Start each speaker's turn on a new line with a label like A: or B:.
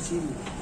A: 心里。